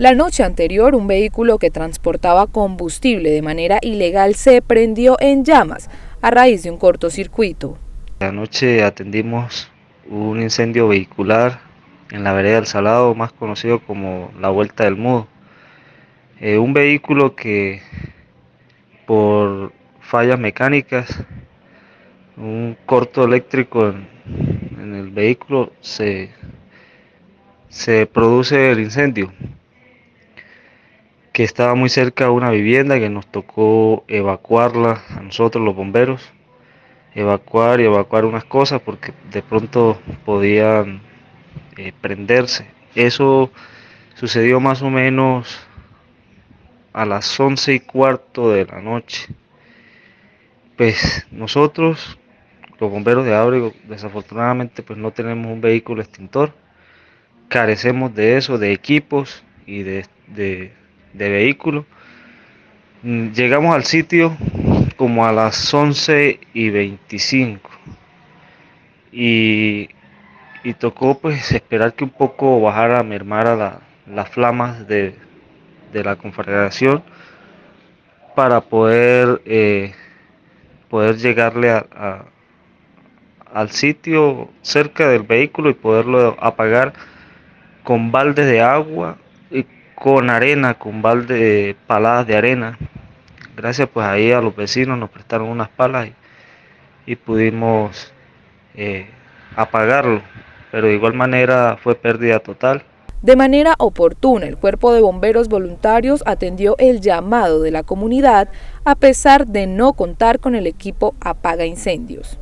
La noche anterior, un vehículo que transportaba combustible de manera ilegal se prendió en llamas a raíz de un cortocircuito. Anoche atendimos un incendio vehicular en la vereda del Salado, más conocido como la Vuelta del Mudo. Eh, un vehículo que por fallas mecánicas, un corto eléctrico en, en el vehículo, se, se produce el incendio que estaba muy cerca una vivienda que nos tocó evacuarla a nosotros los bomberos, evacuar y evacuar unas cosas porque de pronto podían eh, prenderse. Eso sucedió más o menos a las once y cuarto de la noche. Pues nosotros, los bomberos de Ábrego, desafortunadamente pues no tenemos un vehículo extintor. Carecemos de eso, de equipos y de de vehículo. Mm, llegamos al sitio como a las 11 y 25 y, y tocó pues esperar que un poco bajara, mermara la, las flamas de, de, la confederación para poder, eh, poder llegarle a, al sitio cerca del vehículo y poderlo apagar con baldes de agua con arena, con balde, paladas de arena. Gracias pues ahí a los vecinos nos prestaron unas palas y, pudimos eh, apagarlo, pero de igual manera fue pérdida total. De manera oportuna, el Cuerpo de Bomberos Voluntarios atendió el llamado de la comunidad a pesar de no contar con el equipo apaga incendios.